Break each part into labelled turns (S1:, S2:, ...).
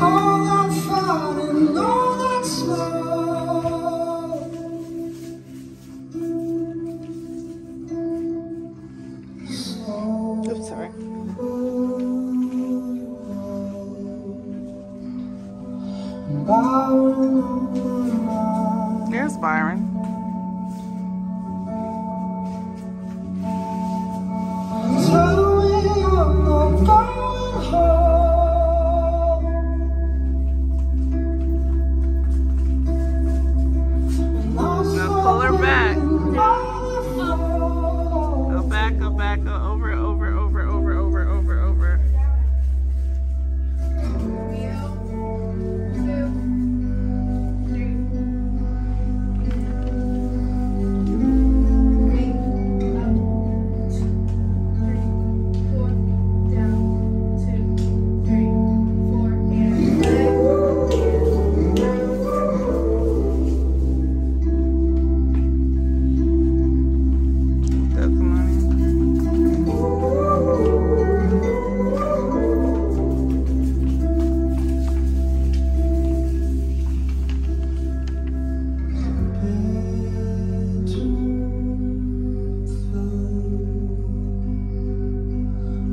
S1: all I'm
S2: fighting, Lord. There's Byron. Now pull her back. Go back, go back, go over.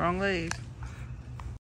S2: Wrong leaves.